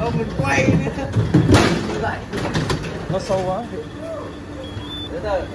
ông mình quay nó sâu quá bây giờ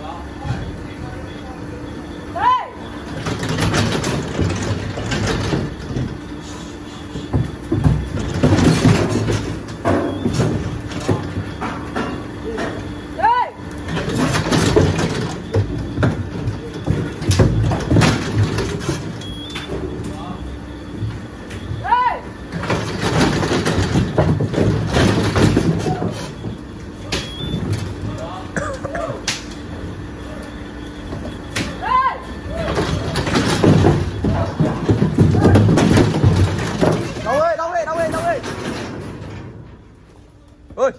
Hoje!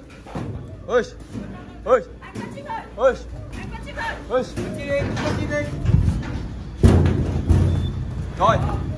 Hoje! Hoje! Hoje! Hoje! Hoje! Vai!